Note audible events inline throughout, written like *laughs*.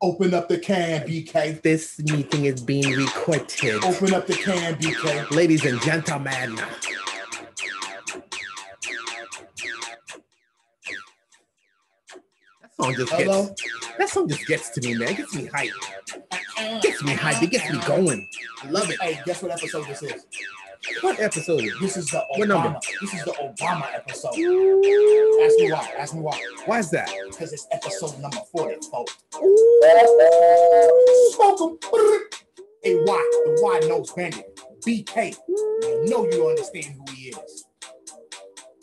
Open up the can, BK. This meeting is being recorded. Open up the can, BK. Ladies and gentlemen. That song just Hello? gets that song just gets to me, man. It gets me hyped. Uh-uh. Gets me hyped. It gets me going. I love it. Hey, guess what episode this is? What episode is? This is the What number? Obama. This is the Obama episode. Ask me why. Ask me why. Why is that? Because it's episode number 40, folks. Smoke why? The Wide Nose bandit. BK. I know you understand who he is.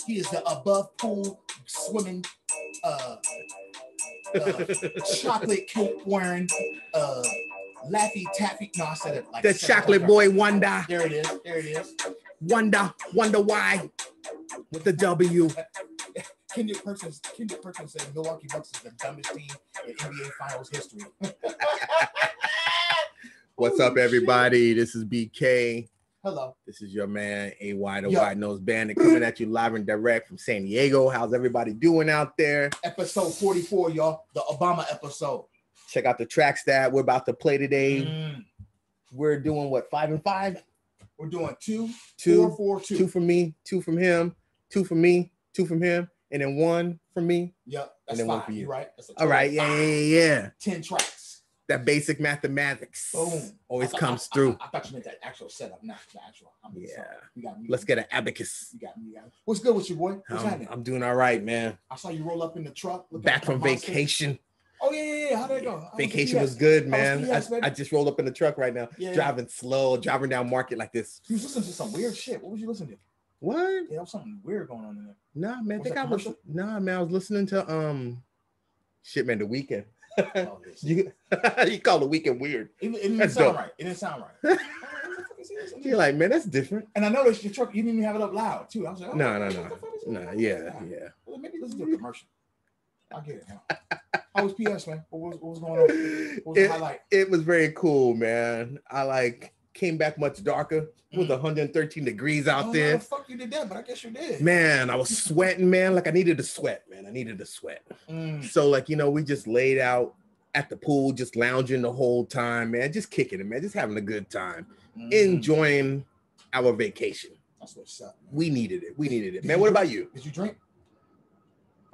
He is the above pool swimming, uh, uh *laughs* chocolate cake wearing, uh, laffy taffy. No, I said it like The chocolate boy wonder, There it is. There it is. wonder, wonder why. With the W. Kendrick Perkins, Kendrick Perkins said Milwaukee Bucks is the dumbest team in NBA Finals history. *laughs* What's Oh, up, everybody? This is BK. Hello. This is your man, AY, the. Wide Nose Bandit, coming at you live and direct from San Diego. How's everybody doing out there? Episode 44, y'all. The Obama episode. Check out the tracks that we're about to play today. Mm. We're doing what, five and five? We're doing two, Two, four, four, two. two from me, two from him, two from me, two from him, and then one from me. Yep, that's then one for you. Right? All right, yeah, five. yeah, yeah. Ten tracks. That basic mathematics Boom. always thought- comes I- through. I, I thought you meant that actual setup, not the actual. I'm Yeah. got. Let's get an abacus. You got me. You got me. What's good with you, boy? What's I'm, happening? I'm doing all right, man. I saw you roll up in the truck. Back from monster. Oh yeah, yeah, yeah. How did it go? Vacation PS? was good, man. I, baby? I just rolled up in the truck right now, Yeah, driving slow, driving down market like this. You was listening to some weird shit. What was you listening to? What? Yeah, was something weird going on in there. Nah, man. I think I was. Nah, man. I was listening to um, shit, man. The Weeknd. Oh, *laughs* you *laughs* you call the Weeknd weird. It, it didn't That's sound dope. right. It didn't sound right. *laughs* You're like, man, that's different. and I noticed your truck. You didn't even have it up loud too. I was like, oh, No, no, no, the fuck is no. Yeah, yeah. Well, maybe listen to a commercial. I get it. Now. How was PS, man? What was, what was going on? What was the It, highlight? it was very cool, man. I like came back much darker. It was Mm. 113 degrees I out there. the fuck you did that, but I guess you did. Man, I was sweating, man. Like I needed to sweat, man. I needed to sweat. Mm. So, like, you know, we just laid out at the pool, just lounging the whole time, man. Just kicking it, man. Just having a good time, Mm. enjoying our vacation. That's what's up. Man. We needed it. We needed it, Did man. What drink? about you? Did you drink?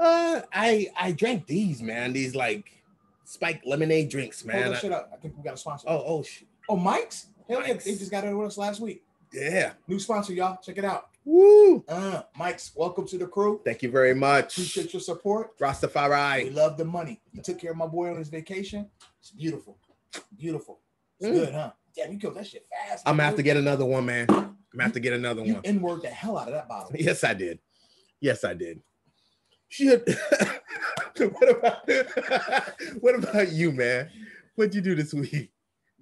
Uh, I I drank these, man. These like spiked lemonade drinks, Hold man. that I- shit up. I think we got a sponsor. oh, oh, shit. Oh, Mike's? Hell yeah, they just got it with us last week. yeah. New sponsor, y'all. Check it out. Woo! Uh, Mike's, welcome to the crew. Thank you very much, Appreciate your support. Rastafari. We love the money. You took care of my boy on his vacation. It's beautiful. Beautiful. It's Mm. good, huh? Damn, you killed that shit fast. I'm gonna have to get another one, man. I'm gonna have to get another You one. N-word the hell out of that bottle. *laughs* Yes, I did. Yes, I did. Shit. *laughs* what about *laughs* what about you, man? What'd you do this week?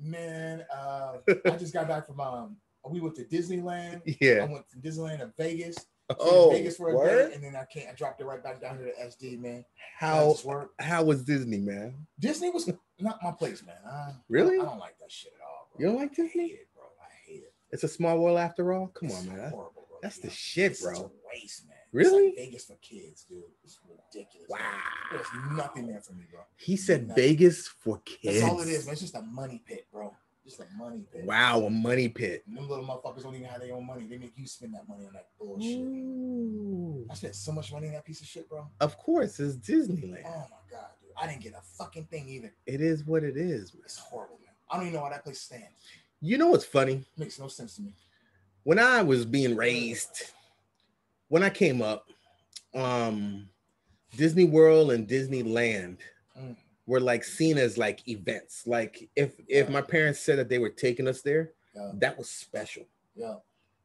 Man, uh, I just got back from um we went to Disneyland. Yeah, I went from Disneyland to Vegas. Oh, Vegas for a word? day, and then I can't. I dropped it right back down to the SD, man. How how was Disney, man? Disney was not my place, man. I, Really? I, don't like that shit at all. Bro. You don't like I hate Disney? it, bro. I hate it. It's a small world after all. Come It's on, man. Horrible, bro. That's the shit, It's bro. a waste, man. Really? It's like Vegas for kids, dude. It's ridiculous. man. Wow. There's nothing there for me, bro. He said Nothing. Vegas for kids. That's all it is, man. It's just a money pit, bro. Just a money pit. Wow, a money pit. And them little motherfuckers don't even have their own money. They make you spend that money on that bullshit. Ooh. I spent so much money on that piece of shit, bro. Of course, it's Disneyland. Oh my god, dude. I didn't get a fucking thing either. It is what it is. man. It's horrible, man. I don't even know why that place stands. You know what's funny? It makes no sense to me. When I was being raised, when I came up, um, Disney World and Disneyland Mm. were like seen as like events. Like if if my parents said that they were taking us there, Yeah, that was special. yeah.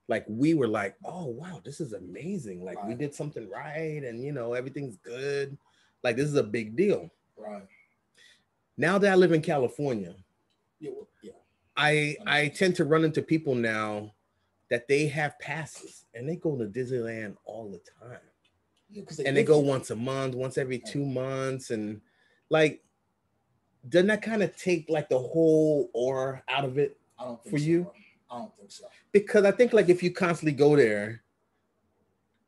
Like we were like, oh wow, this is amazing. Like we did something right, and you know everything's good. Like this is a big deal. Right. Now that I live in California, yeah. I I tend to run into people now that they have passes and they go to Disneyland all the time. yeah because And they go once a month, once every two months, and like doesn't that kind of take like the whole aura out of it? I don't think for so, you? I don't think so. Because I think like if you constantly go there,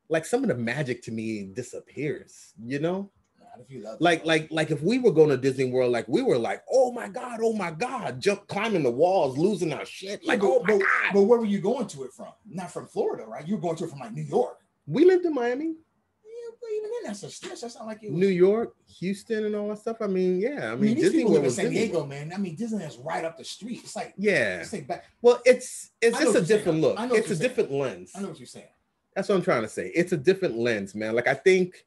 like some of the magic to me disappears, you know? Not if you love Like, like, like if we were going to Disney World, like we were like, oh my god, oh my god, jump climbing the walls, losing our shit. Like, but, oh my but, god. but where were you going to it from? Not from Florida, right? You were going to it from like New York. we lived in Miami, Yeah, but even then, that's a stretch. That's not like it was. New York, Houston, and all that stuff. I mean, yeah. I I mean, mean, these Disney people live in San Diego, man. I mean, Disneyland's right up the street. It's like, Yeah. it's like back. Well, it's it's just a you're saying. different look. I know It's a saying. different lens. I know what you're saying. That's what I'm trying to say. It's a different lens, man. Like I think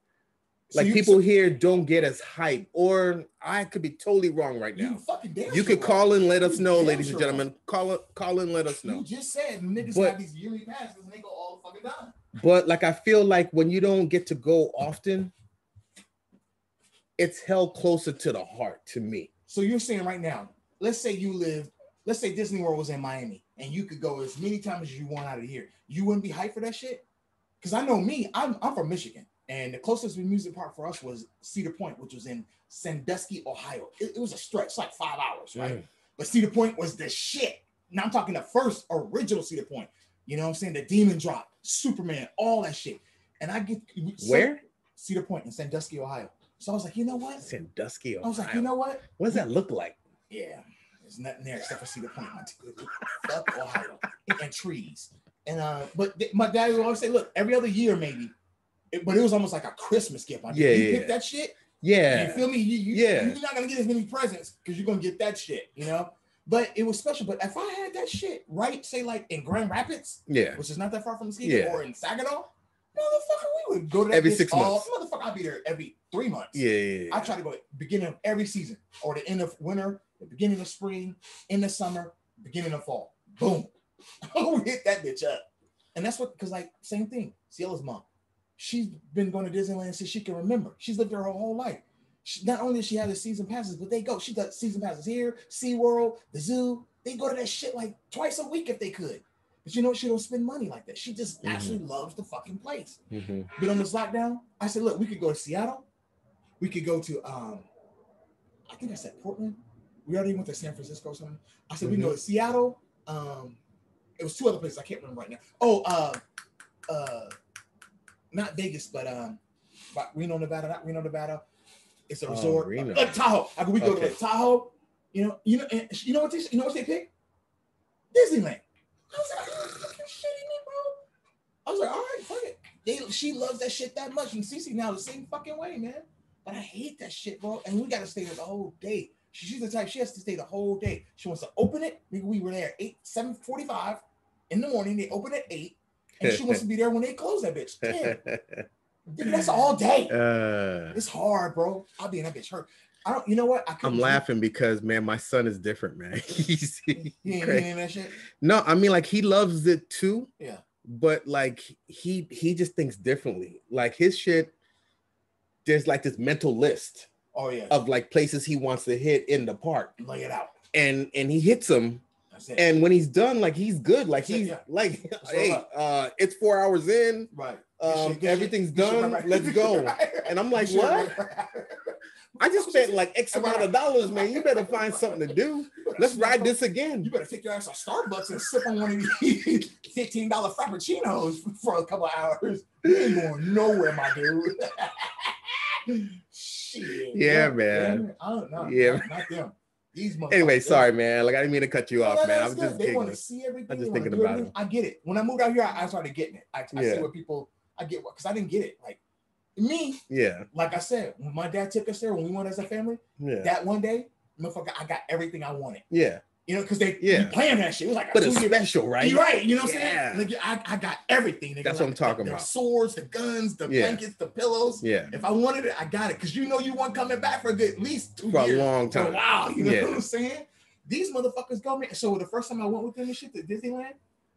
So like you- people so here don't get as hype, or I could be totally wrong right you now. fucking damn. You sure could call and let us know, ladies and gentlemen. Call call and let us know. You just said niggas But- have these yearly passes and they go all the fucking time. But like I feel like when you don't get to go often, it's held closer to the heart to me. So you're saying right now, let's say you live, let's say Disney World was in Miami and you could go as many times as you want out of here. You wouldn't be hyped for that shit? Because I know me, I'm, I'm from Michigan. And the closest amusement park for us was Cedar Point, which was in Sandusky, Ohio. It, it was a stretch, like five hours, right? But Cedar Point was the shit. Now I'm talking the first original Cedar Point. You know what I'm saying? The Demon Drop, Superman, all that shit. And I get Where? Cedar Point in Sandusky, Ohio. So I was like, you know what? Sandusky. Ohio. I was like, you know what? what does that look like? Yeah, there's nothing there except for Cedar Point. Fuck Ohio and trees. And uh, but th- my dad would always say, look, every other year maybe, It- but it was almost like a Christmas gift. Like, Yeah, you yeah, pick that shit. Yeah. You feel me? You, you, Yeah. You're not gonna get as many presents because you're gonna get that shit. You know. But it was special. But if I had that shit right, say like in Grand Rapids, Yeah. which is not that far from the city, Yeah. or in Saginaw, motherfucker, we would go to that Every six all- months. Motherfucker, I'd be there every three months. Yeah. yeah, yeah. I try to go at beginning of every season or the end of winter, the beginning of spring, in the summer, beginning of fall. Boom. *laughs* we hit that bitch up. And that's what, because like, same thing. Ciella's mom. She's been going to Disneyland since she can remember. She's lived there her whole life. She, not only does she have the season passes, but they go. She got season passes here, SeaWorld, the zoo. They go to that shit like twice a week if they could. But you know, she don't spend money like that. She just Mhm. actually loves the fucking place Mhm. been on this lockdown. I said, look, we could go to Seattle. We could go to um, I think I said Portland. We already went to San Francisco or something. I said we can go to Seattle. Um, it was two other places I can't remember right now. Oh, uh, uh, not Vegas, but um, but Reno, Nevada, not Reno, Nevada. It's a Oh, resort. Reno. Lake Tahoe. I could we go to Okay. Lake Tahoe. You know, you know, and you know what they, you know what they pick? Disneyland. I was like, oh, shitting me, bro. I was like, all right, fuck it. They, she loves that shit that much. And Cece now the same fucking way, man. But I hate that shit, bro. And we gotta stay there the whole day. She- She's the type, she has to stay the whole day. She wants to open it. We were there 8, 7 45 in the morning. They open at 8. And she wants to be there when they close that bitch. 10. *laughs* Nigga, that's all day. uh, It's hard, bro. I'll be in that bitch hurt. I don't, you know what? I I'm laughing because man, my son is different, man. *laughs* He's You ain't, you ain't that shit? no, I mean like he loves it too. Yeah. But like he he just thinks differently. Like his shit, there's like this mental list Oh, yeah. of like places he wants to hit in the park, Lay it out. and and he hits them. And when he's done, like he's good. Like he's yeah. like, all hey, uh, it's four hours in. right. Um, everything's done. right. Let's go. *laughs* Right. And I'm like, what? I just *laughs* spent like X amount of dollars, man. You better find something to do. *laughs* Let's ride this again. You better take your ass to Starbucks and sip on one of these fifteen dollar frappuccinos for a couple hours. You ain't going nowhere, my dude. Shit. Yeah, man. I don't know. Yeah. Not, not them. These. Anyway, sorry, man. Like I didn't mean to cut you No, off, no, man. I was good. just they want to see everything. I'm just thinking about everything. I get it. When I moved out here, I, I started getting it. I, I Yeah. see what people. I get what because I didn't get it. Like me, Yeah, like I said, when my dad took us there when we went as a family, yeah, that one day, motherfucker, I got everything I wanted. yeah. You know, because they Yeah. yeah. planned that shit. It was like a But it's special, right? You're right. You know what I'm saying? Like, I, I got everything. nigga. That's what I'm talking the, about. The swords, the guns, the Yeah. blankets, the pillows. Yeah, If I wanted it, I got it. Because you know you weren't coming back for a good, at least two for a years. long a time. while. You know Yeah. what I'm saying? These motherfuckers go, man. So the first time I went with them and shit to Disneyland,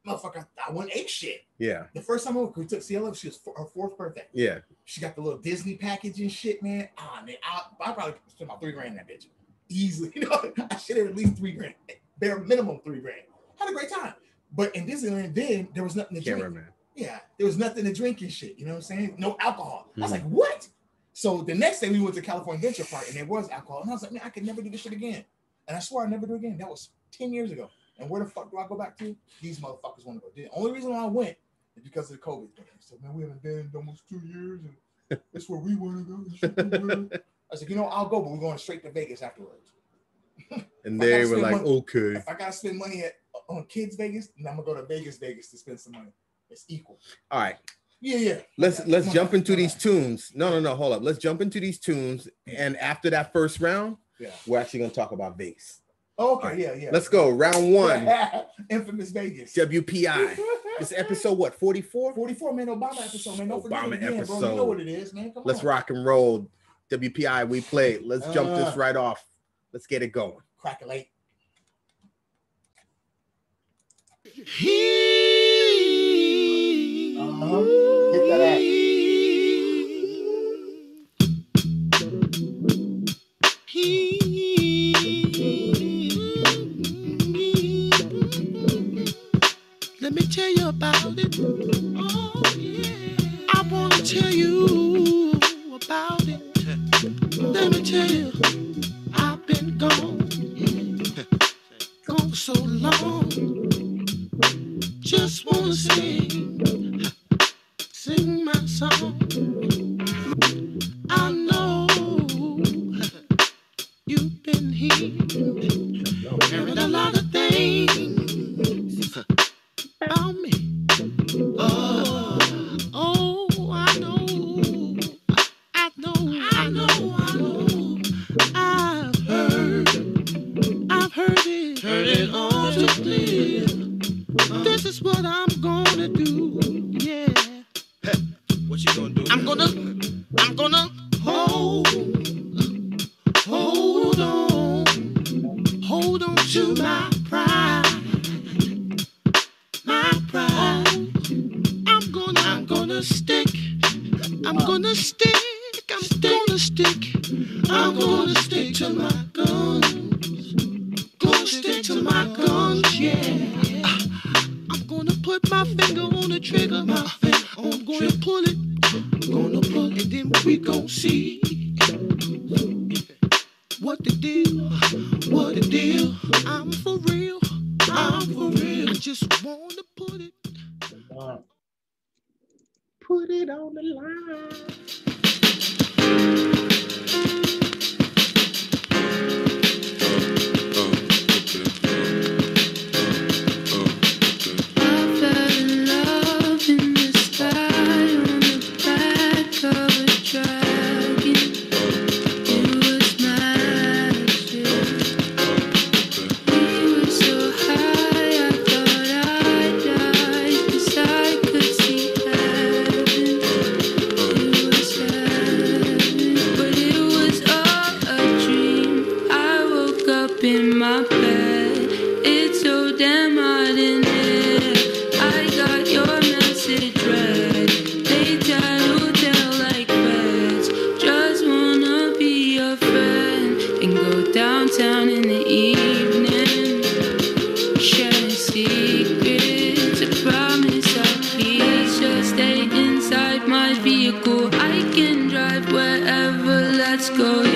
motherfucker, I went ape shit. Yeah, The first time I went, we took Ciela, she was for her fourth birthday. yeah. She got the little Disney package and shit, man. Ah, man, I, I probably spent about three grand in that bitch. Easily. *laughs* You know, I should have at least three grand bare minimum three grand. Had a great time. But in Disneyland, then there was nothing to Camera drink. Man. Yeah, there was nothing to drink and shit. You know what I'm saying? No alcohol. Mm-hmm. I was mm-hmm. like, what? So the next day we went to California Adventure Park and there was alcohol. And I was like, man, I could never do this shit again. And I swear I never do again. That was 10 years ago. And where the fuck do I go back to? These motherfuckers want to go. The only reason why I went is because of the COVID thing. So man, we haven't been in almost two years, and *laughs* that's where we want to go. I was like, you know, I'll go, but we're going straight to Vegas afterwards. And they were like, money. okay. If I gotta spend money at, uh, on kids Vegas, then I'm gonna go to Vegas Vegas to spend some money. It's equal. All right. Yeah, yeah. Let's yeah, let's jump on. into these tunes. No, no, no. Hold up. Let's jump into these tunes, and after that first round, yeah. we're actually gonna talk about Vegas. Oh, okay, right. yeah, yeah. Let's go. Round one. *laughs* Infamous Vegas. WPI. *laughs* This episode what? 44? 44, man. Obama episode, man. Don't Obama forget again, episode. Bro. You know what it is, man. Come let's on. rock and roll. WPI, we play. Let's uh, jump this uh. right off. Let's get it going. Crack it late. He. Uh-huh. Hit that ass. Let me tell you about it. Oh, yeah. I want to tell you about it. Let me tell you been gone, gone so long. Just wanna sing, sing my song. gonna stick. I'm gonna stick to my let's go.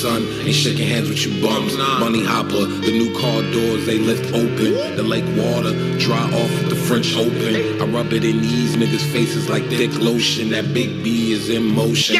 son. Ain't shaking hands with you bums. Money hopper, the new car doors they lift open. The lake water dry off the French Open. I rub it in these niggas' faces like thick lotion. That big B is in motion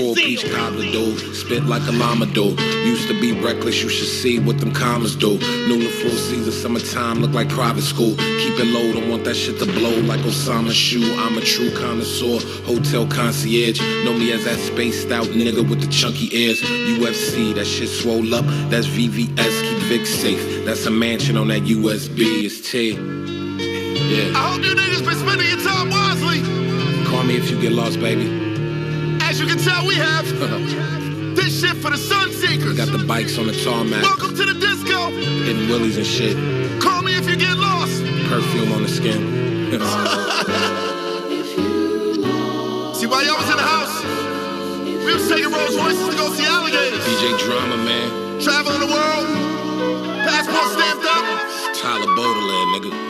cold peach cobbler, dude. Spit like a mama, dude. Used to be reckless, you should see what them commas do. New to full season, summertime, look like private school. Keep it low, don't want that shit to blow like Osama's shoe. I'm a true connoisseur, hotel concierge. Know me as that spaced out nigga with the chunky ears. UFC, that shit swole up. That's VVS, keep Vic safe. That's a mansion on that USB, it's T. Yeah. I hope you niggas been spending your time wisely. Call me if you get lost, baby. You can tell, we have *laughs* this shit for the sun seekers. Got the bikes on the tarmac, Welcome to the disco. hitting willies and shit. Call me if you get lost. Perfume on the skin. *laughs* See, while y'all was in the house, we was taking Rolls Royces to go see alligators. DJ Drama, man. Traveling the world. Passport stamped up. Tyler Baudelaire, nigga.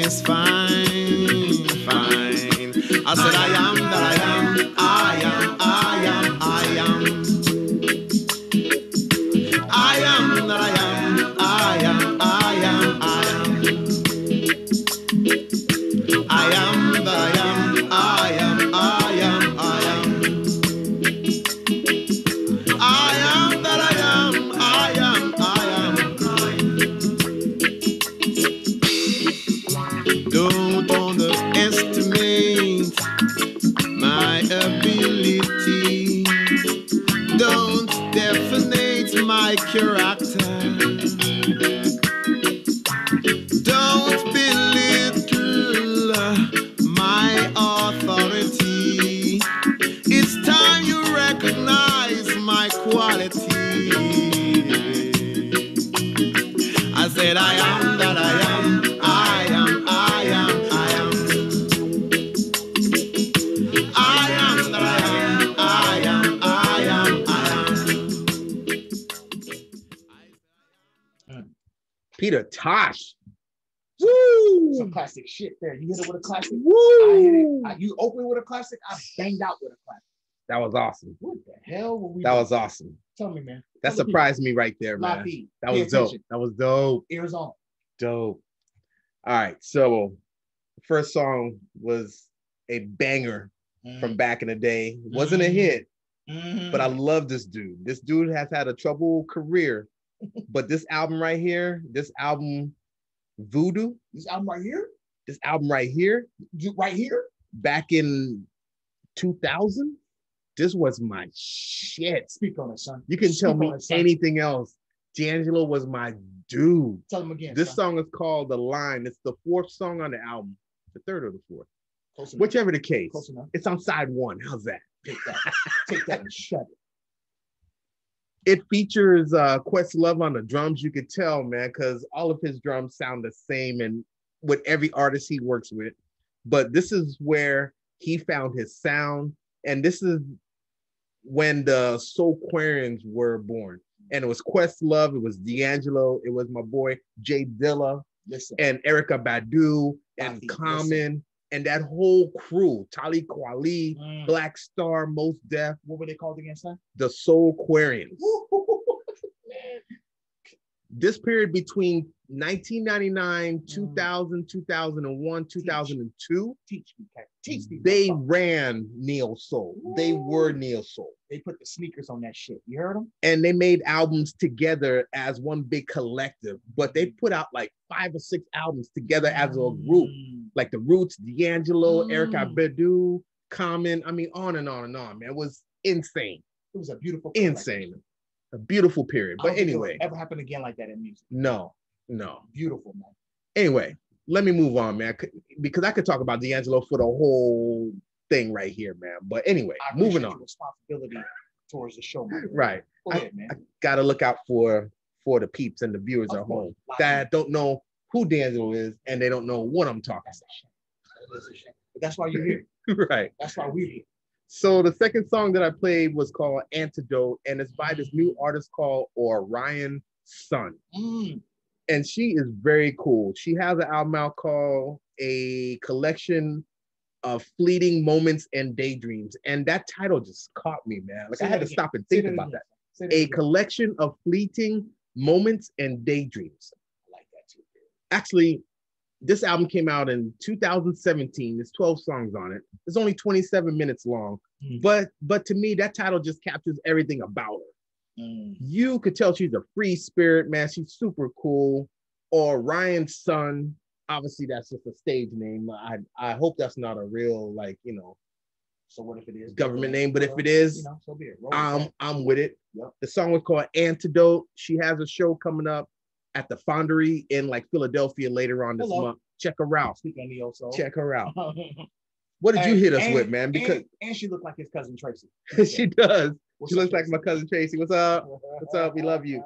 Is fine. Fine. I said I shit there. You hit it with a classic. I hit it. Woo! I- you open with a classic. I banged out with a classic. That was awesome. What the hell were we? That doing? was awesome. Tell me, man. That Tell surprised me right there, man. That was dope. That was dope. On. Dope. All right. So the first song was a banger from back in the day. Wasn't a Mhm. hit, Mhm. but I love this dude. This dude has had a troubled career, *laughs* but this album right here, this album, Voodoo, this album right here, this album right here, right here. back in 2000, this was my shit. Speak on it, son. You can tell me it, anything else. D'Angelo was my dude. Tell them again. This son. song is called The Line. It's the fourth song on the album, the third or the fourth, Close enough. whichever the case. Close enough. It's on side one. How's that? Take that. Take that and shut it. It features uh Questlove on the drums. You could tell, man, because all of his drums sound the same and with every artist he works with. But this is where he found his sound, and this is when the Soulquarians were born. And it was Questlove, it was D'Angelo, it was my boy J Dilla, Listen. and Erykah Badu and Bobby, Common and that whole crew, Talib Kweli, Mm. Black Star, Mos Def, What were they called again, son? the Soulquarians. *laughs* Man. This period between 1999, Mm. 2000, 2001, 2002, Teach me, Teach me. they ran Neo Soul. They were Neo Soul. They put the sneakers on that shit. You heard them? And they made albums together as one big collective, but they put out like five or six albums together as a group. Mm. like the Roots, D'Angelo, Erykah Mm. Badu, Common. I mean, on and on and on, man. It was insane, It was a beautiful, insane, a beautiful period. But anyway, ever happen again like that in music. no, no. Beautiful, man. Anyway, let me move on, man, because I could talk about D'Angelo for the whole thing right here, man. But anyway, I moving on. responsibility towards the show. man. Right. Go ahead, man. I gotta look out for for the peeps and the viewers at home that don't know who D'Angelo is and they don't know what I'm talking That's. That that's why you're here. *laughs* right. That's why we're here. So the second song that I played was called Antidote, and it's by this new artist called Orion Sun. Mm, And she is very cool. She has an album out called A Collection of Fleeting Moments and Daydreams. And that title just caught me, man. Like Say I had to again. stop and say think about that. That A again. collection of fleeting moments and daydreams. I like that too. actually this album came out in 2017 there's 12 songs on it it's only 27 minutes long Mm. but but to me that title just captures everything about her Mm, you could tell she's a free spirit man she's super cool Orion Sun obviously that's just a stage name i i hope that's not a real like you know So what if it is Government name, but if it is, you know, so be it. I'm i'm with it Yep. the song was called antidote she has a show coming up at the Foundry in like philadelphia later on this Hello. month check her out Speaking of neo soul. check her out *laughs* What did you hit us and- with, man? Because and, and she looked like his cousin Tracy. *laughs* she does. What's She up, looks like my cousin Tracy. What's up? What's up? We love you.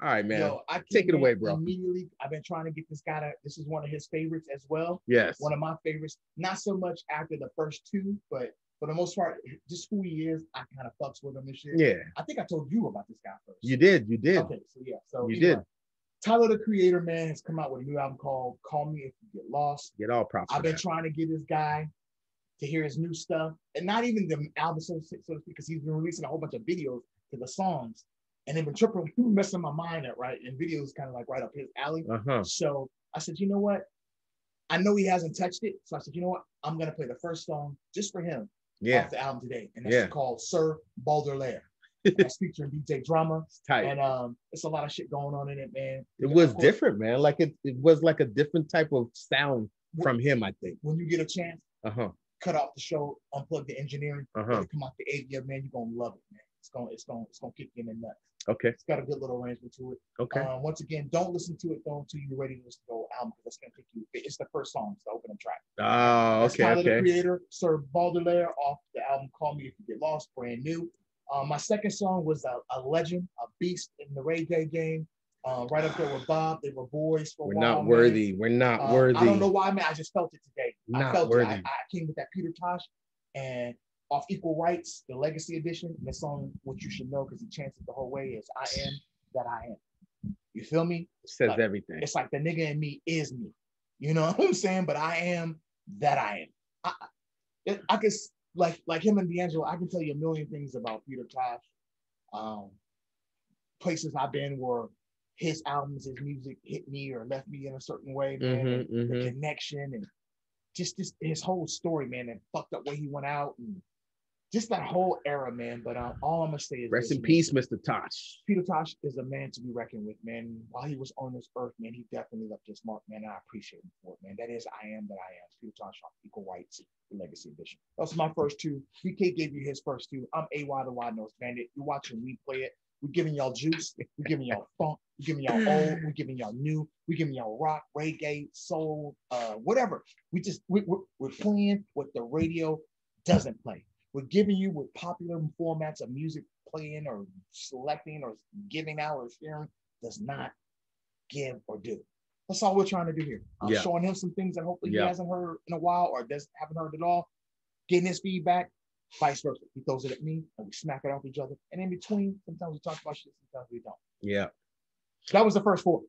All right, man. Yo, I Take it away, bro. Immediately, I've been trying to get this guy to. This is one of his favorites as well. yes. One of my favorites. Not so much after the first two, but for the most part, just who he is, I kind of fucks with him and shit. Yeah. I think I told you about this guy first. You did. You did. Okay, so yeah, so You anyway, did. Tyler the Creator, man, has come out with a new album called "Call Me If You Get Lost." Get all props. I've been that. trying to get this guy to hear his new stuff, and not even the album, so, so to speak, because he's been releasing a whole bunch of videos to the songs, and they've been tripping, messing my mind up, right? And videos kind of like right up his alley. Uh-huh. So I said, you know what? I know he hasn't touched it, so I said, you know what? I'm gonna play the first song just for him Yeah. off the album today, and that's Yeah. called Sir Baudelaire. *laughs* that's featuring DJ Drama, It's tight. and um, it's a lot of shit going on in it, man. it was course, different, man. Like it, it was like a different type of sound from him, I think. When you get a chance, Uh-huh. Cut off the show, unplug the engineering, Uh-huh. come out the AVia, man. You're gonna love it, man. It's gonna, it's gonna, it's gonna kick you in the nuts. Okay. It's got a good little arrangement to it. Okay. Um, once again, don't listen to it though until you're ready to listen to the album because it's gonna take you. It's the first song, it's the opening track. oh, That's okay. The Creator, Sir Baudelaire off the album Call Me If You Get Lost, brand new. Um, my second song was a, a legend, a beast in the reggae game. Uh, right up there with Bob. They were boys for We're while. not man. worthy. We're not Uh, worthy. I don't know why, man. I just felt it today. I Not felt it. I. I came with that Peter Tosh and off Equal Rights, the Legacy Edition. And the song, which you should know because he chants it the whole way, is I am that I am. You feel me? It Says like- everything. It's like the nigga in me is me. You know *laughs* what I'm saying? But I am that I am. I, I- I could like like him and D'Angelo. I can tell you a million things about Peter Tosh. Um, places I've been where his albums, his music hit me or left me in a certain way, man. and Mhm, The connection and just this his whole story, man, and fucked up way he went out and just that whole era, man. But um, all I'm gonna say is Rest this, in man. peace, Mr. Tosh. Peter Tosh is a man to be reckoned with, man. While he was on this earth, man, he definitely left his mark, man. and I appreciate him for it, man. That is I am that I am. Peter Tosh on Equal Rights, the Legacy Edition. That's my first two. BK gave you his first two. I'm AY the Wide Nose Bandit. You're watching we play it. We're giving y'all juice. We're giving y'all funk. We're giving y'all old. We're giving y'all new. We're giving y'all rock, reggae, soul, uh, whatever. We just we, we're, we're playing what the radio doesn't play. We're giving you what popular formats of music playing or selecting or giving out or sharing does not give or do. That's all we're trying to do here. I'm Yeah. showing him some things that hopefully Yeah. he hasn't heard in a while or doesn't haven't heard at all. Getting his feedback, vice versa. He throws it at me and we smack it off each other. And in between, sometimes we talk about shit, sometimes we don't. Yeah. That was the first four.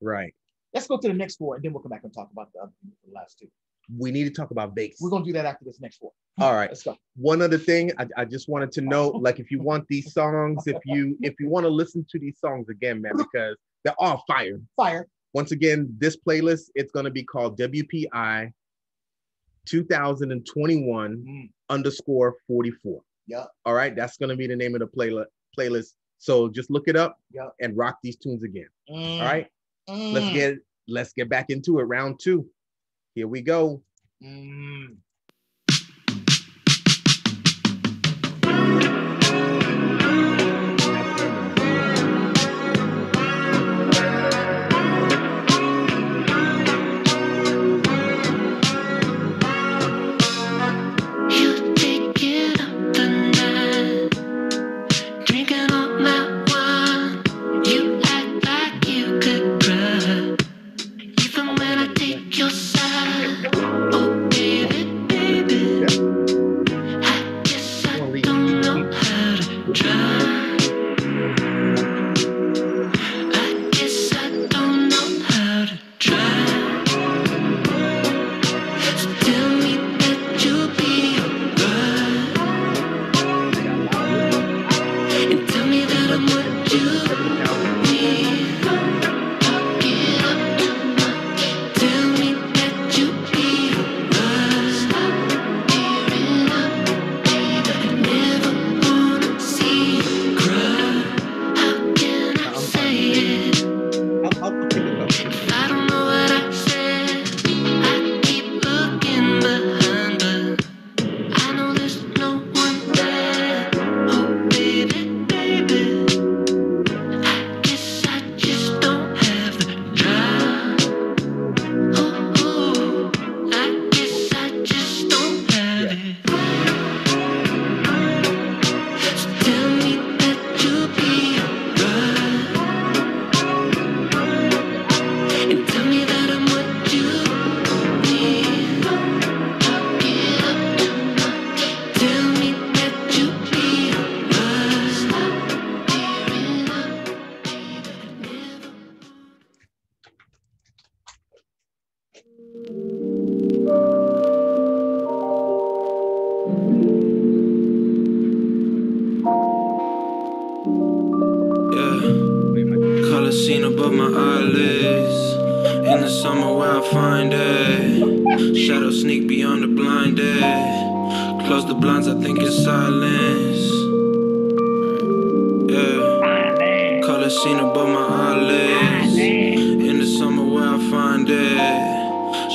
Right. Let's go to the next four and then we'll come back and talk about the other the last two. We need to talk about Vegas. We're gonna do that after this next four. *laughs* All right. Let's go. one other thing I, I just wanted to note *laughs* like if you want these songs if you if you want to listen to these songs again man *laughs* because they're all fire Fire. once again this playlist it's going to be called wpi 2021 Mm, underscore 44 yeah. all right that's going to be the name of the playlist playlist. So just look it up Yep. and rock these tunes again. Mm, all right? Let's mm, get let's get back into it. Round two. Here we go. Mm.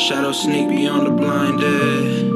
Shadow sneak beyond the blinded.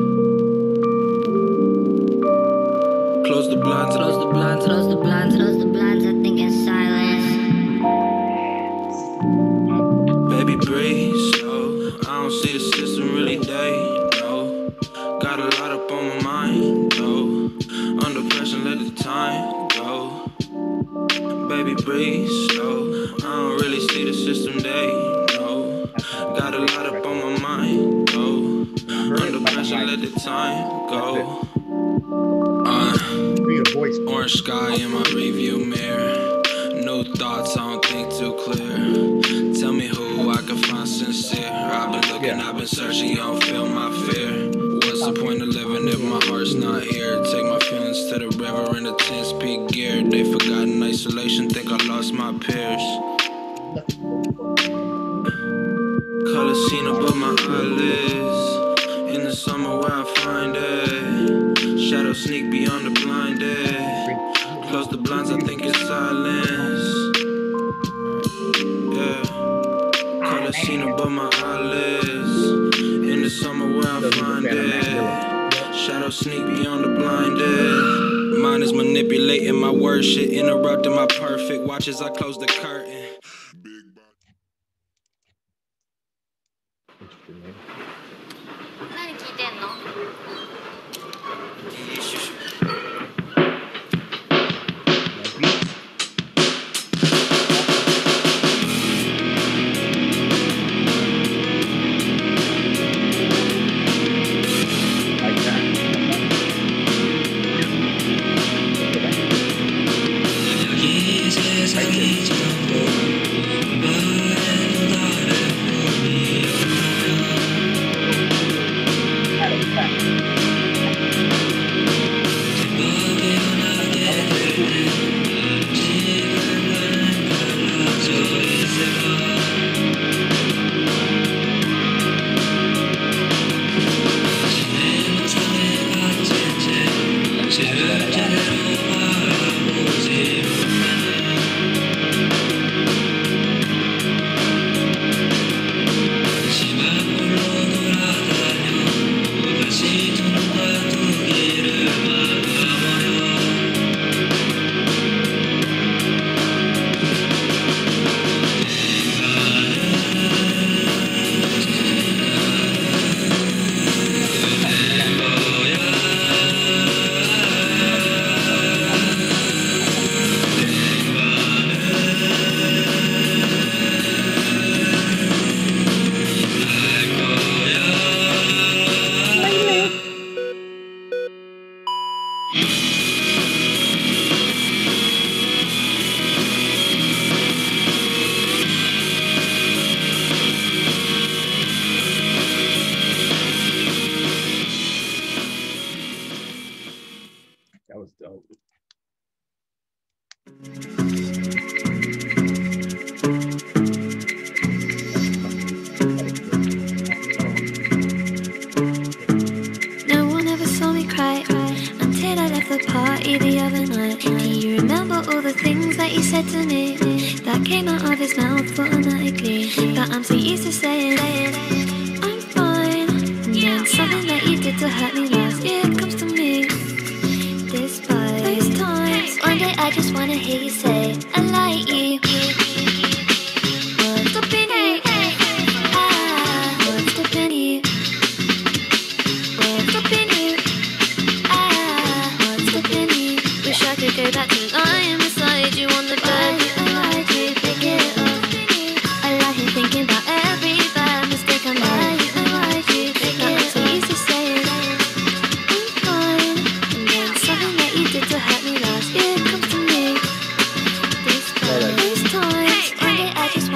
tükürmeyin.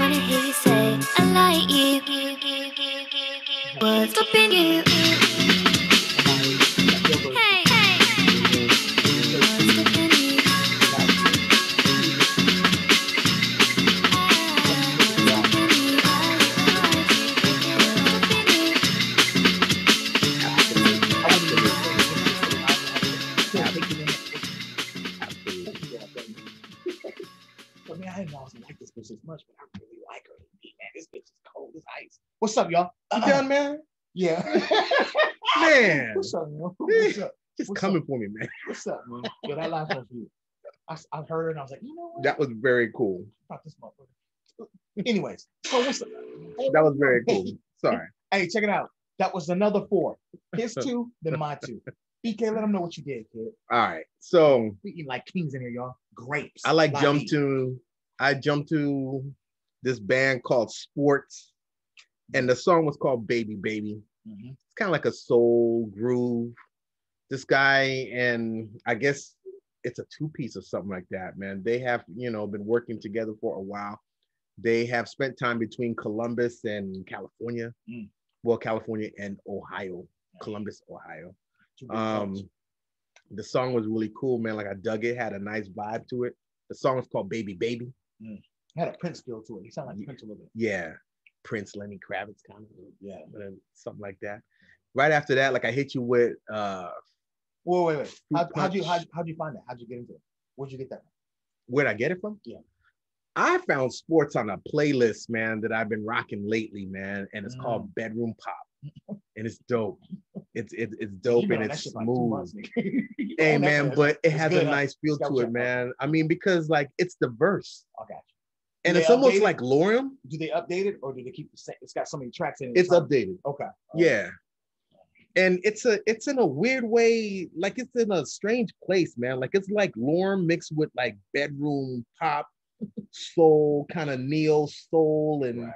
wanna hear you say I like you. What's up you? *laughs* man? Yeah. Man, What's up, man? What's up? just What's coming for me, man. What's up, man? Yeah, that last one for you. I, I heard it and I was like, you know what? That was very cool. Fuck this motherfucker. Anyways, so what's up? That was very cool. Sorry. Hey, check it out. That was another four. His *laughs* two, then my two. BK, let them know what you did, kid. All right. So We like kings in here, y'all. Grapes. I like jump to I jumped to this band called Sports, and the song was called Baby Baby. Mhm. It's kind of like a soul groove. This guy and I guess it's a two piece or something like that, man. They have you know been working together for a while. They have spent time between Columbus and California. Mm. Well, California and Ohio, Columbus, Ohio. Um, the song was really cool, man. Like I dug it, had a nice vibe to it. The song is called Baby Baby. had a Prince feel to it. He sounded like Prince a little bit. Yeah, Prince Lenny Kravitz kind of, Yeah. uh, something like that. Right after that, like I hit you with uh, Wait, wait, wait. How, how'd you how, how'd you find that? How'd you get into it? Where'd you get that? where'd I get it from? Yeah. I found sports on a playlist, man, that I've been rocking lately, man, and it's Mm. called Bedroom Pop, and it's dope. It's it, it's dope and it's smooth. months, *laughs* Hey man, but it It's has good, a nice feel to it, man. I mean, because like it's diverse, I got you. And it's almost it? like Lorem. Do they update it or do they keep the same? It's got so many tracks in it. It's time- updated. Okay. Yeah. And it's a it's in a weird way, like it's in a strange place, man. Like it's like Lorem mixed with like bedroom pop, soul, kind of neo soul, and Right.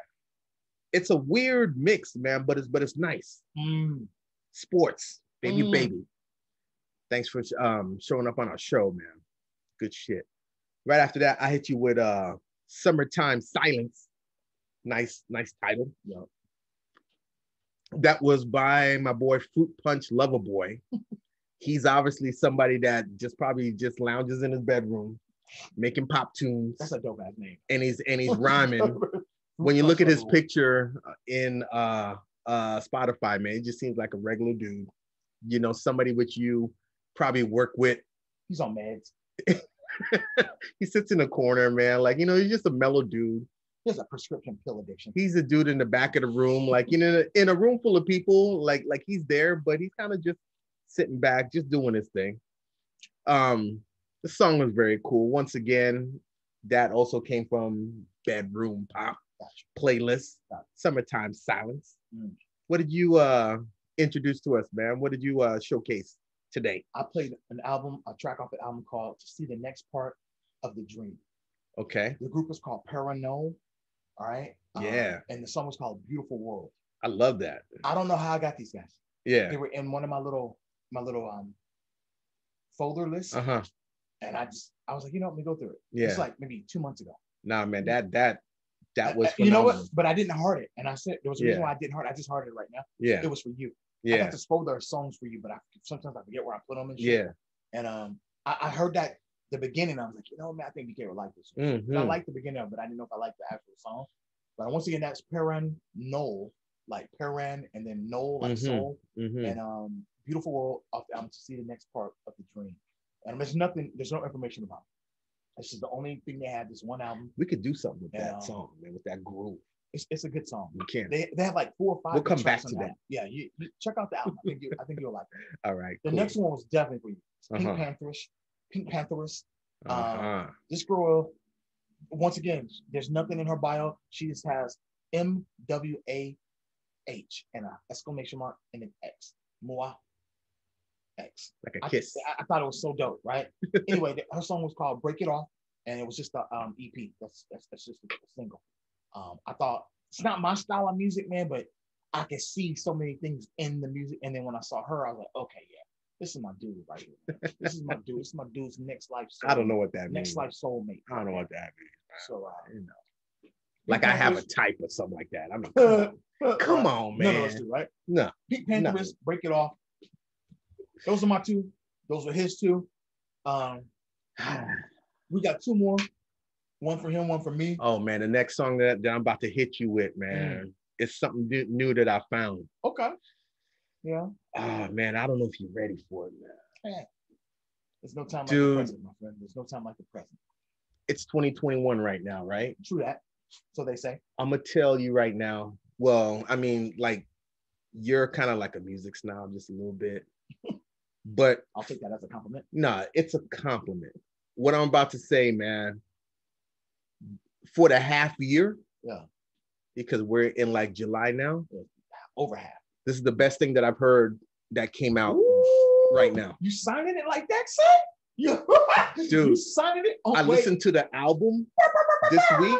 it's a weird mix, man. But it's but it's nice. Mm. Sports, baby, Mm. baby. Thanks for um showing up on our show, man. Good shit. Right after that, I hit you with uh Summertime Silence. Nice, nice title. Yeah. That was by my boy Fruit Punch Lover Boy. *laughs* He's obviously somebody that just probably just lounges in his bedroom, making pop tunes, That's a dope ass name. and he's and he's *laughs* rhyming. when you look at his picture uh, in uh uh Spotify, man, it just seems like a regular dude. You know, somebody which you probably work with. he's on meds. *laughs* *laughs* He sits in a corner, man. Like, you know, he's just a mellow dude. He has a prescription pill addiction. He's a dude in the back of the room, like you know, in a room full of people, like like he's there, but he's kind of just sitting back, just doing his thing. Um, the song was very cool. Once again, that also came from bedroom pop playlist, summertime silence. Mm. What did you uh introduce to us, man? What did you uh showcase today? I played an album, a track off the album called "To See the Next Part of the Dream." Okay, The group was called Parannoul. All right. Um, Yeah. and the song was called "Beautiful World." I love that. I don't know how I got these guys. Yeah. They were in one of my little my little um folder lists, Uh huh. and I just I was like, you know, let me go through it. Yeah. It's like maybe two months ago. Nah, man, that that that was Uh, you know what? But I didn't heart it, and I said there was a reason Yeah. why I didn't heart. it. I just hearted it right now. Yeah. It was for you. I Yeah. got this folder of songs for you, but I sometimes I forget where I put them and shit. Yeah. And um, I, I heard that the beginning. I was like, you know, man, I think BK would like this. And I like the beginning of it, but I didn't know if I liked the actual song. But once again, that's Paran Noel, like Paran, and then Noel, like Mhm. soul, Mhm. and um, Beautiful World off the album to see the next part of the dream. And there's nothing, there's no information about it. It's just the only thing they had. This one album. We could do something with that Yeah. song, man, with that groove. It's, it's a good song. We can. They, they have like four or 5 We'll come back to that. album. Yeah, you, you check out the album. I think you, I think you'll like it. *laughs* All right. The cool. next one was definitely for you. Pink Uh-huh. Pantheress. Pink Panthers. Uh-huh. This girl, once again, there's nothing in her bio. She just has M W A H and a exclamation mark and an X. Moi X. Like a I, kiss. I, I thought it was so dope, right? *laughs* anyway, her song was called "Break It Off," and it was just a um, EP. That's that's, that's just a, single. Um, I thought it's not my style of music, man, but I could see so many things in the music. And then when I saw her, I was like, okay, yeah, this is my dude right here. man. This is my dude. This is my dude's next life. I don't know what that Next means. life soulmate. I don't know what that means. So, uh, You know. Like I have a type or something like that. I mean, come on, *laughs* come on None of man. us do, right? No. Pink No. Break it off. Those are my two. Those are his two. Um, *sighs* we got two more. One for him, one for me. Oh man, the next song that, that I'm about to hit you with, mm. man, it's something new, that I found. Okay. Yeah. Oh man, I don't know if you're ready for it, man. There's no time like the present, my friend. There's no time like the present. It's 2021 right now, right? True that. So they say. I'm gonna tell you right now, Well, I mean, like you're kind of like a music snob, just a little bit. *laughs* But I'll take that as a compliment. nah, it's a compliment. What I'm about to say, man, for the half year, Yeah. because we're in like July now. Over half. This is the best thing that I've heard that came out Ooh. right now. You signing it like that, son? You, *laughs* you Dude, signing it? Oh, I wait. listened to the album this week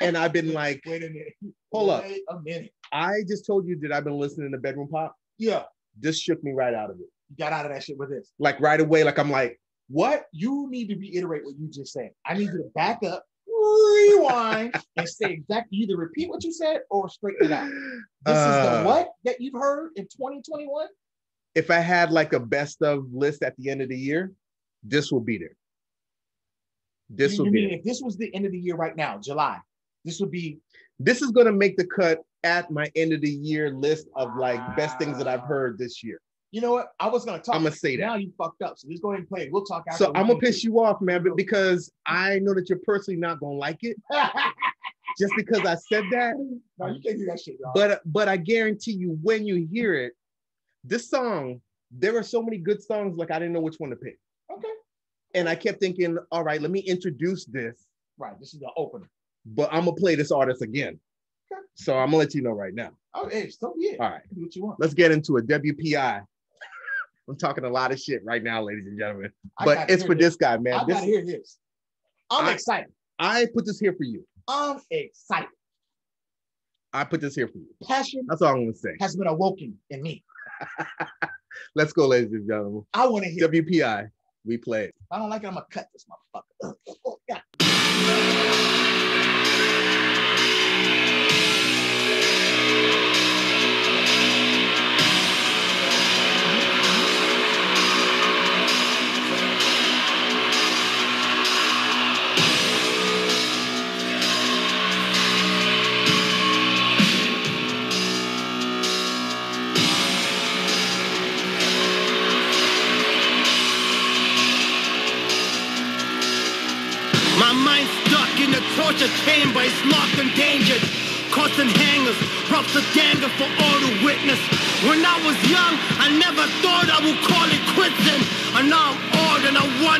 and I've been like, Wait a minute. Hold up. Wait a minute. I just told you that I've been listening to Bedroom Pop. Yeah. This shook me right out of it. You got out of that shit with this. Like right away, like I'm like, what? You need to reiterate what you just said. I need you to back up, rewind, *laughs* and say exactly either repeat what you said or straighten it out. This is Uh, the what that you've heard in 2021? If I had like a best of list at the end of the year, this will be there. This you will be mean there. if this was the end of the year right now, July, this would be This is gonna make the cut at my end of the year list of like best things that I've heard this year. You know what? I was gonna talk. I'm gonna say that. now you fucked up. So let's go ahead and play it. We'll talk after. So I'm gonna piss you off, man, but because I know that you're personally not gonna like it, *laughs* just because I said that. no, you can't do that shit, dog. But but I guarantee you, when you hear it, this song, there are so many good songs, like I didn't know which one to pick. okay, And I kept thinking, all right, let me introduce this, right. This is the opener. but I'm gonna play this artist again. Okay. So I'm gonna let you know right now. Oh, hey, so yeah. All right, Do what you want. let's get into a WPI. I'm talking a lot of shit right now, ladies and gentlemen. But it's for this guy, man. I This gotta hear this. I'm I- excited. I put this here for you. I'm excited. I put this here for you. Passion That's all I'm gonna say. has been awoken in me. *laughs* Let's go, ladies and gentlemen. I want to hear. WPI. We play. If I don't like it. I'm gonna cut this motherfucker. Ugh, *laughs* oh, God.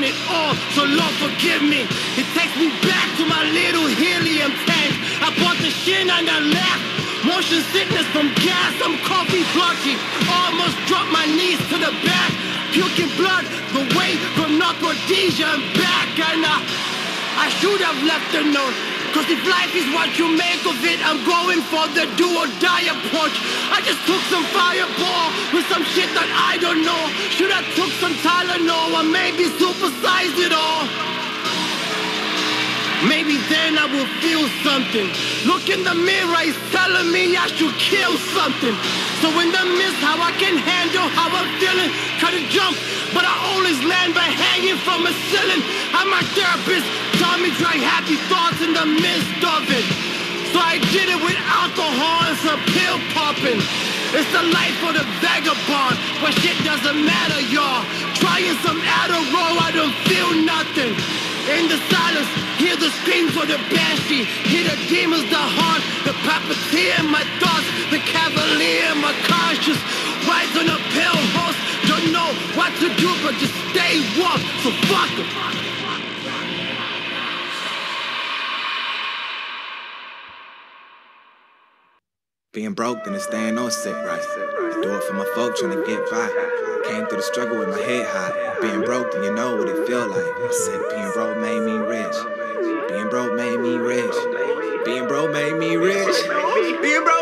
I want it all, so Lord forgive me. It takes me back to my little helium tank. I bought the shit and I left. Motion sickness from gas, I'm coffee blotchy. Almost dropped my knees to the back. Puking blood, the way from North Rhodesia and back. And uh, I should have left a note. Cause if life is what you make of it, I'm going for the do or die approach. I just took some fireball with some shit that I don't know. Should have took some Tylenol or maybe supersized it all. Maybe then I will feel something. Look in the mirror, it's telling me I should kill something. So in the midst, how I can handle how I'm feeling. Try to jump, but I always land by hanging from a ceiling. I'm my therapist, taught me drag happy thoughts in the midst of it. So I did it with alcohol and some pill popping. It's the life of the vagabond, but shit doesn't matter, y'all. Trying some Adderall, I don't feel nothing. In the silence, hear the screams of the banshee. Hear the demons, the haunt, the puppeteer in my thoughts, the cavalier in my conscience. Rides on a pale horse, don't know what to do but just stay warm. So fuck 'em. Being broke, then it's staying on sick, right? Do it for my folk trying to get by. Came through the struggle with my head high. Being broke, then you know what it feel like. I said being broke made me rich. Being broke made me rich. Being broke made me rich. Being broke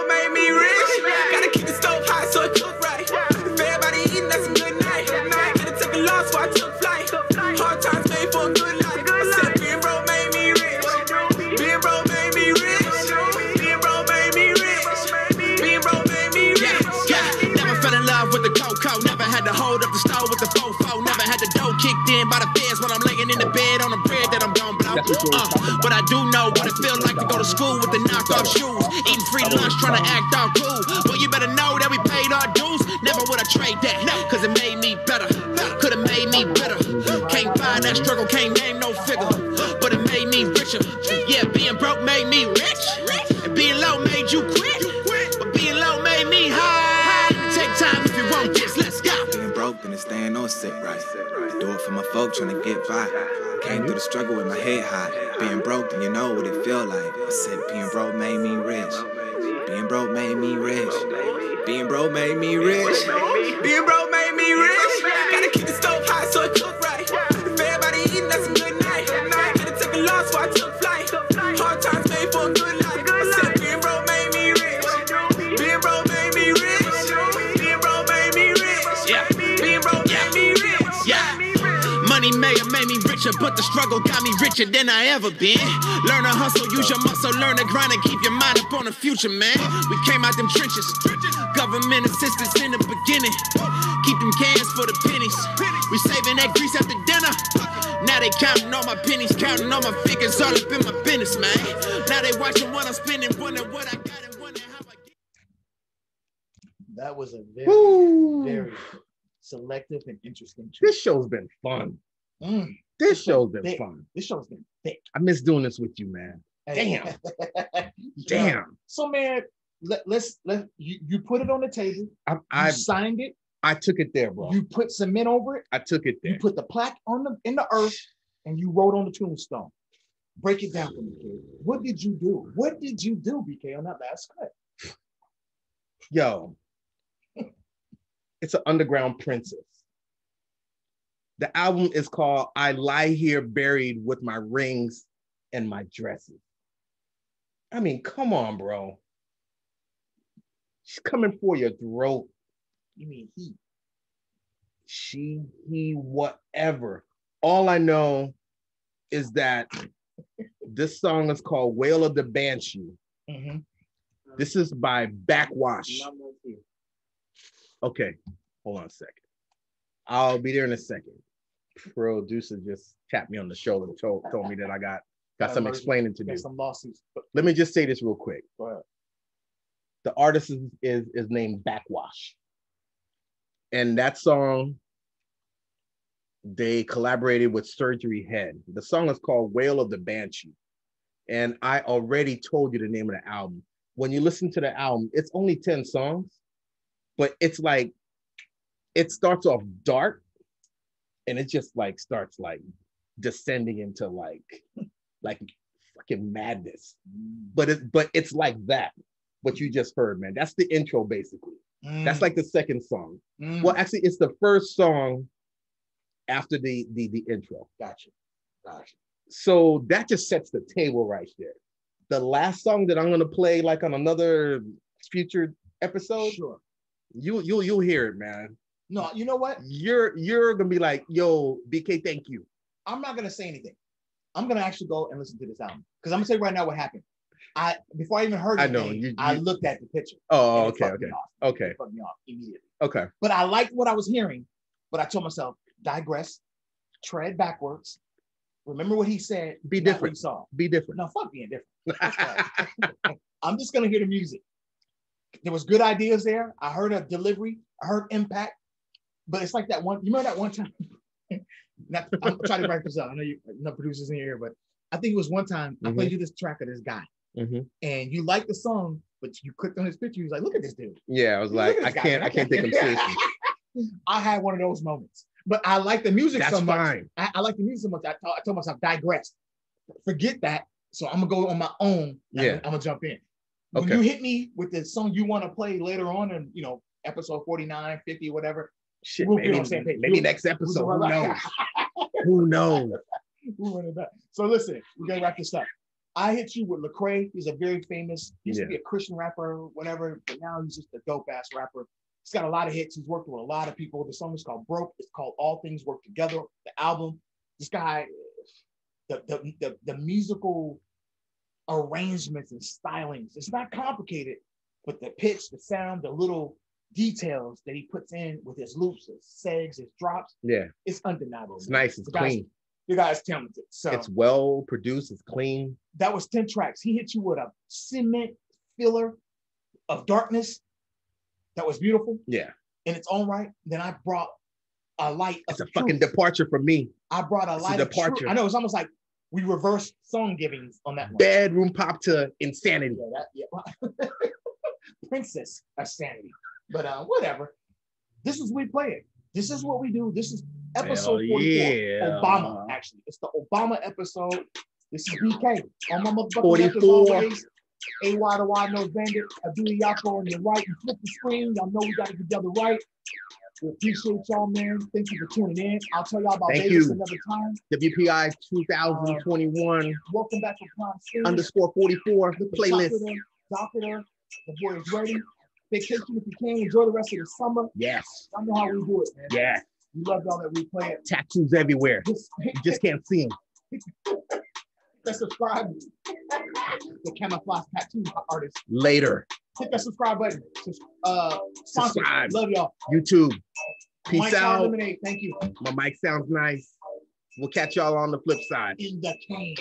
in the bed on the bread that I'm gon' blow. Uh, but I do know what it feel like to go to school with the knockoff shoes. Eating free lunch, trying to act all cool. Well, you better know that we paid our dues. Never would I trade that, cause it made me better. Could've made me bitter. Can't find that struggle, can't name no figure. But it made me richer. Yeah, being broke made me rich. And being low made you staying on sick, right? Do it for my folk trying to get by. Came through the struggle with my head high. Being broke, then you know what it feel like. I said being broke made me rich. Being broke made me rich. Being broke made me rich. Being broke but the struggle got me richer than I ever been. Learn to hustle, use your muscle, learn to grind and keep your mind up on the future, man. We came out them trenches. Government assistance in the beginning. Keep them cans for the pennies. We saving that grease after dinner. Now they counting all my pennies, counting all my figures, all up in my business, man. Now they watching what I'm spending, wonder what I got and wonder how I get. That was a very, Woo. very selective and interesting. This show's been fun. Mm, This show's been thick. fun. This show's been thick. I miss doing this with you, man. Damn. *laughs* Damn. So man, let, let's let you, you put it on the table. I, You I signed it. I took it there, bro. You put cement over it. I took it there. You put the plaque on the in the earth, and you wrote on the tombstone. Break it down for me, kid. What did you do? What did you do, BK, on that last cut? Yo, *laughs* it's an underground princess. The album is called I Lie Here Buried with My Rings and My Dresses. I mean, come on, bro. She's coming for your throat. You mean he? She, he, whatever. All I know is that *laughs* this song is called Wail of the Banshee. Mhm. This is by Backxwash. Okay, hold on a second. I'll be there in a second. Producer just tapped me on the shoulder and told, told me that I got got some explaining to do. Some lawsuits. Let me just say this real quick. go ahead. The artist is, is, is named Backxwash. And that song, they collaborated with SurgeryHead. The song is called Wail of the Banshee. And I already told you the name of the album. When you listen to the album, it's only 10 songs, but it's like, it starts off dark and it just like starts like descending into like, like fucking madness. But it, but it's like that, what you just heard, man. That's the intro, basically. That's like the second song. Mm, Well, actually, it's the first song after the the the intro. gotcha. Gotcha. So that just sets the table right there. The last song that I'm gonna play, like on another future episode, Sure. you you'll you'll hear it, man. No, you know what? You're you're gonna be like, yo, BK, thank you. I'm not gonna say anything. I'm gonna actually go and listen to this album because I'm gonna say right now what happened. I before I even heard I it, know, you- I looked at the picture. Oh, okay, okay, okay, It fucked me off immediately. okay. But I liked what I was hearing. But I told myself, digress, tread backwards. Remember what he said. Be different. you saw. Be different. No, fuck being different. *laughs* *laughs* I'm just gonna hear the music. There was good ideas there. I heard a delivery. I heard impact. But it's like that one. You remember that one time? *laughs* Not, I'm trying to write this up. I know you no producers in here, but I think it was one time I Mhm. played you this track of this guy, Mhm. and you liked the song, but you clicked on his picture. You was like, "Look at this dude." Yeah, I was like, I guy, can't. I can't take him *laughs* seriously. I had one of those moments, but I like the music That's so much. fine. I, I like the music so much. I, told- I told myself, digress. Forget that. So I'm gonna go on my own. Yeah. I'm, gonna jump in. When Okay. you hit me with the song you want to play later on, and you know, episode 49, 50, whatever. Shit, We'll maybe, on the same page. maybe We'll- next episode. Who knows? *laughs* Who knows? We'll. So listen, we're gonna wrap this up. I hit you with Lecrae. He's a very famous, he used to be a Christian rapper, whatever, but now he's just a dope ass rapper. He's got a lot of hits. He's worked with a lot of people. The song is called Broke. It's called All Things Work Together. The album. This guy, the the the, the musical arrangements and stylings. It's not complicated, but the pitch, the sound, the little details that he puts in with his loops, his segs, his drops, Yeah, it's undeniable. it's man. nice. It's The guy's- clean. The guy's talented. So It's well produced. It's clean. that was 10 tracks. He hit you with a cement filler of darkness that was beautiful Yeah, in its own right. Then I brought a light of it's a truth. fucking departure from me. I brought a it's a light of departure. I know it's almost like we reversed song givings on that one. Bedroom pop to insanity. Yeah, that, yeah. *laughs* Princess of sanity. But uh, whatever. This is we play it. This is what we do. This is episode Hell 44. yeah. Obama, actually. It's the Obama episode. This is BK. On my motherfucking 44. always. AY the Wide Nose Bandit. Adui Yako on your right. You flip the screen. Y'all know we got to get together right. We appreciate y'all, man. Thank you for tuning in. I'll tell y'all about Thank Vegas you. another time. WPI 2021 Welcome back to Prime underscore 44 the playlist. Doctor, Doctor, the boy is ready. Vacation if you can. Enjoy the rest of the summer. Yes. Y'all know how we do it, man. Yes. We love y'all that we play it. Tattoos everywhere. Just You just can't see them. Hit that subscribe. The camouflage tattoo artist. Later. Hit that subscribe button. Uh. Subscribe. Love y'all. YouTube. Peace Mike out. Lemonade. Thank you. My mic sounds nice. We'll catch y'all on the flip side. In the can.